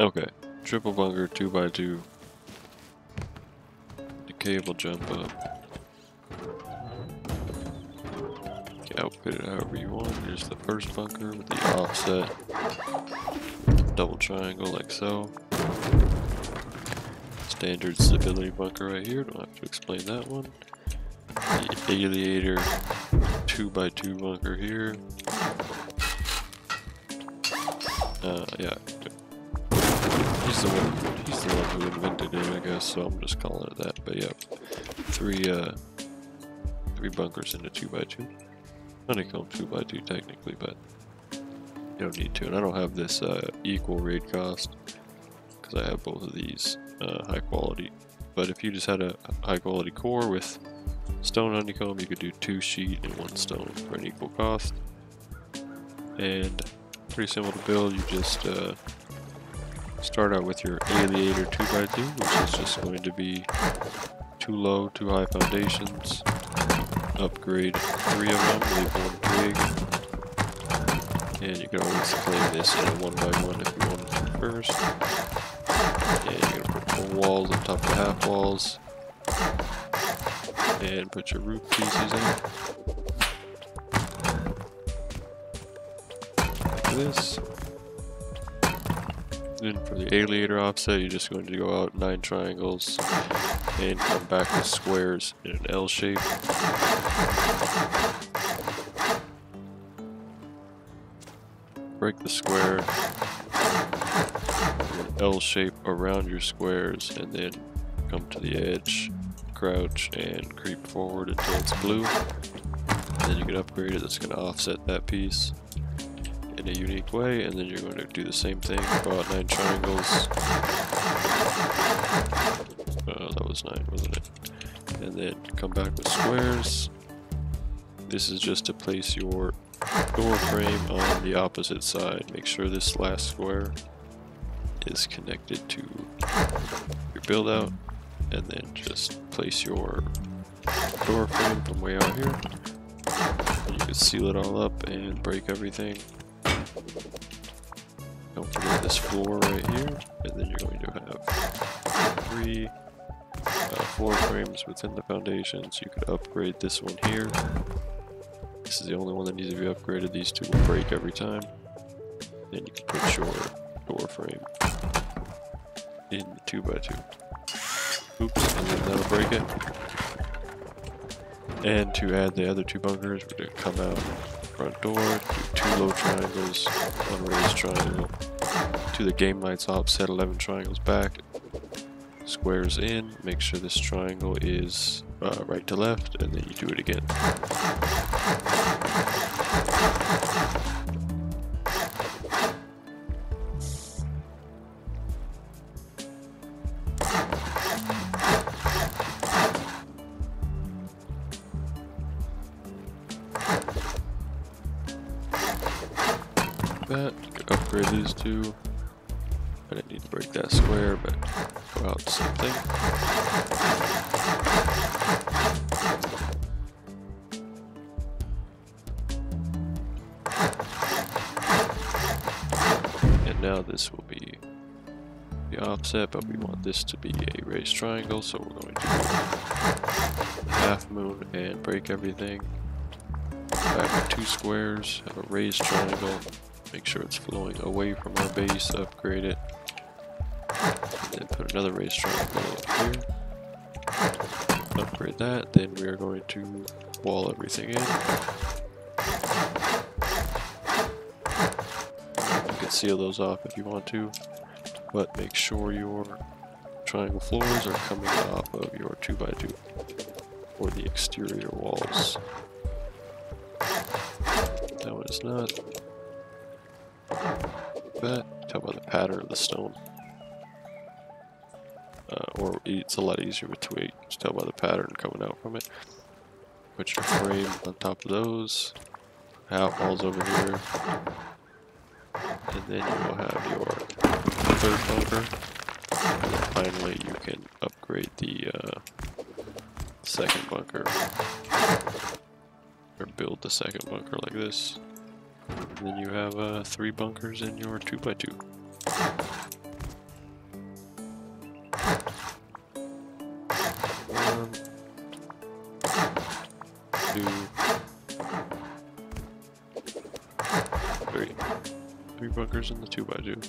Okay, triple bunker, two by two. The cable jump up. Outfit it however you want. Here's the first bunker with the offset. Double triangle like so. Standard stability bunker right here, don't have to explain that one. The aviator 2x2 bunker here. Uh, yeah. He's the one. He's the one who invented it, I guess. So I'm just calling it that. But yeah, three uh, three bunkers in a two by two. Honeycomb two by two technically, but you don't need to. And I don't have this uh, equal raid cost because I have both of these uh, high quality. But if you just had a high quality core with stone honeycomb, you could do two sheet and one stone for an equal cost. And pretty simple to build. You just uh, start out with your Aviator 2x2, which is just going to be two low, two high foundations. Upgrade three of them, leave one twig. And you can always claim this in a one by one if you want first. And you're gonna put full walls on top of half walls. And put your roof pieces in. this. Then for the aviator offset, you're just going to go out nine triangles and come back with squares in an L shape. Break the square, L shape around your squares, and then come to the edge, crouch, and creep forward until it's blue. then you can upgrade it, that's going to offset that piece a unique way, and then you're going to do the same thing, go out nine triangles. Uh, that was nine, wasn't it? And then come back with squares. This is just to place your door frame on the opposite side. Make sure this last square is connected to your build out, and then just place your door frame from way out here. You can seal it all up and break everything. Don't forget this floor right here, and then you're going to have three uh, floor frames within the foundations. You could upgrade this one here. This is the only one that needs to be upgraded. These two will break every time. Then you can put your door frame in the 2x2. Oops, and then that'll break it. And to add the other two bunkers, we're going to come out front door, do two low triangles, one raised triangle, to the game lights offset 11 triangles back, squares in, make sure this triangle is uh, right to left, and then you do it again. That. Upgrade these two. I didn't need to break that square, but go out something. And now this will be the offset, but we want this to be a raised triangle, so we're going to half moon and break everything. Back two squares, have a raised triangle, Make sure it's flowing away from our base, upgrade it. And then put another raised triangle up here. Upgrade that, then we are going to wall everything in. You can seal those off if you want to, but make sure your triangle floors are coming off of your 2x2 or the exterior walls. That one is not that. Tell by the pattern of the stone. Uh, or it's a lot easier with 2.8. Just tell by the pattern coming out from it. Put your frame on top of those. Half walls over here. And then you will have your third bunker. Finally you can upgrade the uh, second bunker. Or build the second bunker like this. And then you have uh, three bunkers in your 2 by 2 One, two, three. Three bunkers in the 2 by 2